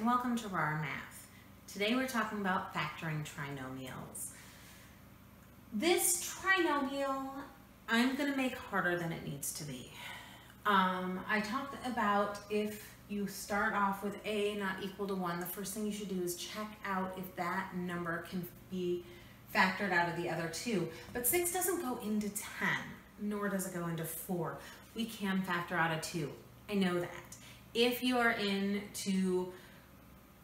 and welcome to Rahr Math. Today we're talking about factoring trinomials. This trinomial I'm going to make harder than it needs to be. Um, I talked about if you start off with a not equal to 1, the first thing you should do is check out if that number can be factored out of the other two. But 6 doesn't go into 10, nor does it go into 4. We can factor out a 2. I know that. If you are into,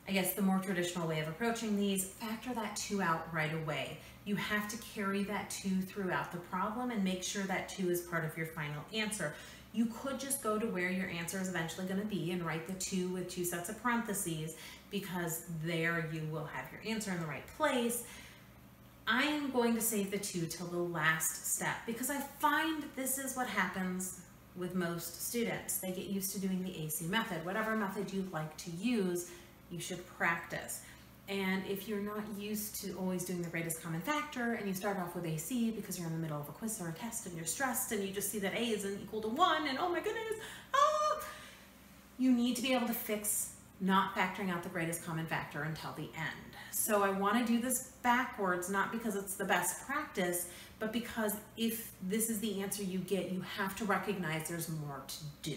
I guess, the more traditional way of approaching these, factor that two out right away. You have to carry that two throughout the problem and make sure that two is part of your final answer. You could just go to where your answer is eventually going to be and write the two with two sets of parentheses because there you will have your answer in the right place. I am going to save the two till the last step because I find this is what happens with most students. They get used to doing the AC method. Whatever method you like to use, you should practice. And if you're not used to always doing the greatest common factor and you start off with AC because you're in the middle of a quiz or a test and you're stressed and you just see that A isn't equal to one and oh my goodness, ah, you need to be able to fix not factoring out the greatest common factor until the end. So I want to do this backwards, not because it's the best practice, but because if this is the answer you get, you have to recognize there's more to do.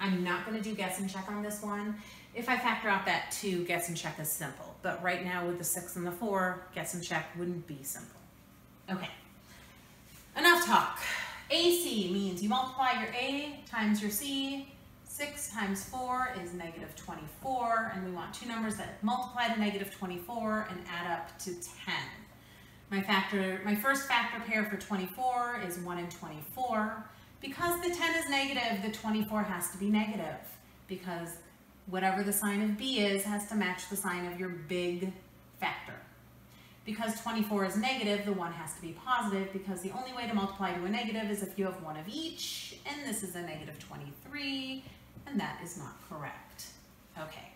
I'm not going to do guess and check on this one. If I factor out that 2, guess and check is simple. But right now with the 6 and the 4, guess and check wouldn't be simple. Okay, enough talk. AC means you multiply your A times your C 6 times 4 is negative 24, and we want two numbers that multiply to negative 24 and add up to 10. My, factor, my first factor pair for 24 is 1 and 24. Because the 10 is negative, the 24 has to be negative because whatever the sign of B is has to match the sign of your big factor. Because 24 is negative, the 1 has to be positive because the only way to multiply to a negative is if you have one of each, and this is a negative 23, and that is not correct. Okay,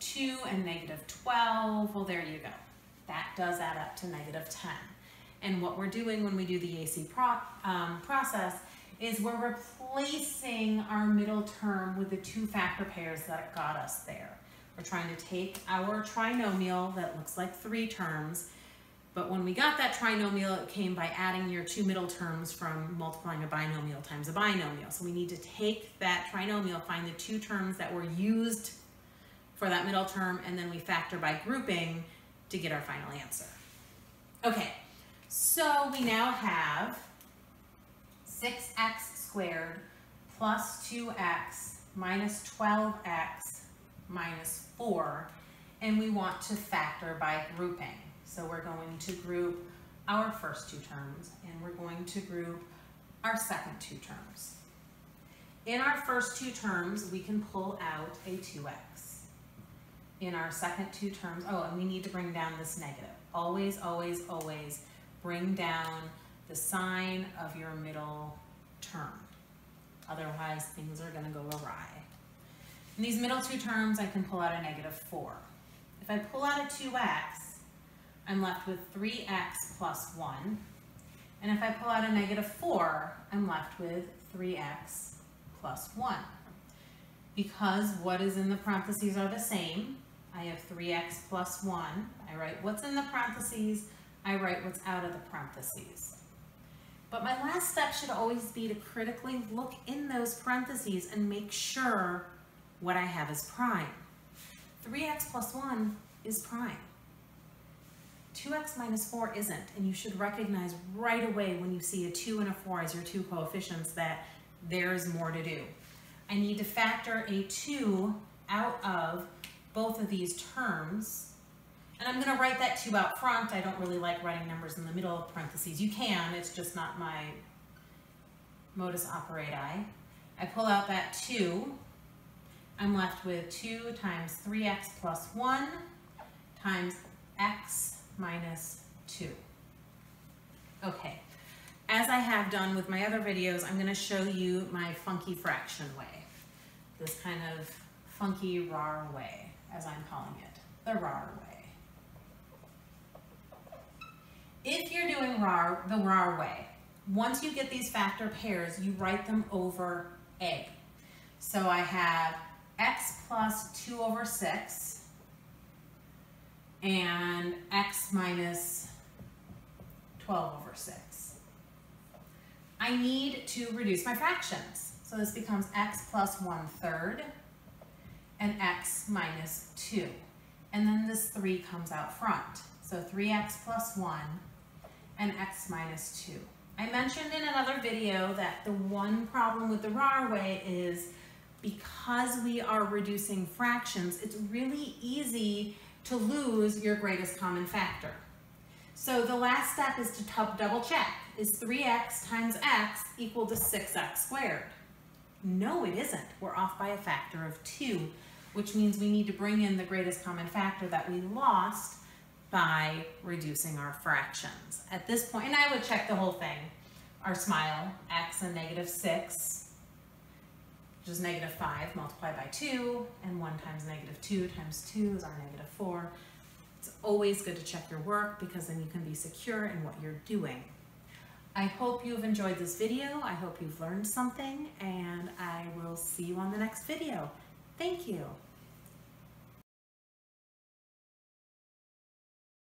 2 and negative 12, well there you go. That does add up to negative 10. And what we're doing when we do the AC pro um, process is we're replacing our middle term with the two factor pairs that got us there. We're trying to take our trinomial that looks like three terms but when we got that trinomial, it came by adding your two middle terms from multiplying a binomial times a binomial. So we need to take that trinomial, find the two terms that were used for that middle term, and then we factor by grouping to get our final answer. Okay, so we now have 6x squared plus 2x minus 12x minus 4, and we want to factor by grouping. So we're going to group our first two terms and we're going to group our second two terms. In our first two terms, we can pull out a 2x. In our second two terms, oh, and we need to bring down this negative. Always, always, always bring down the sign of your middle term. Otherwise, things are gonna go awry. In these middle two terms, I can pull out a negative four. If I pull out a 2x, I'm left with 3x plus 1. And if I pull out a negative 4, I'm left with 3x plus 1. Because what is in the parentheses are the same, I have 3x plus 1. I write what's in the parentheses, I write what's out of the parentheses. But my last step should always be to critically look in those parentheses and make sure what I have is prime. 3x plus 1 is prime. 2x minus 4 isn't, and you should recognize right away when you see a 2 and a 4 as your two coefficients that there's more to do. I need to factor a 2 out of both of these terms, and I'm going to write that 2 out front. I don't really like writing numbers in the middle of parentheses. You can, it's just not my modus operandi. I pull out that 2. I'm left with 2 times 3x plus 1 times x minus 2. Okay, as I have done with my other videos, I'm going to show you my funky fraction way. This kind of funky Rahr way, as I'm calling it, the Rahr way. If you're doing Rahr, the Rahr way, once you get these factor pairs, you write them over A. So I have x plus 2 over 6 and x minus 12 over 6. I need to reduce my fractions. So this becomes x plus 1 third and x minus 2. And then this 3 comes out front. So 3x plus 1 and x minus 2. I mentioned in another video that the one problem with the Rahr way is because we are reducing fractions, it's really easy to lose your greatest common factor. So the last step is to double check. Is 3x times x equal to 6x squared? No, it isn't. We're off by a factor of 2, which means we need to bring in the greatest common factor that we lost by reducing our fractions. At this point, and I would check the whole thing. Our smile, x and negative 6, which is negative 5 multiplied by 2, and 1 times negative 2 times 2 is our negative 4. It's always good to check your work because then you can be secure in what you're doing. I hope you've enjoyed this video. I hope you've learned something, and I will see you on the next video. Thank you.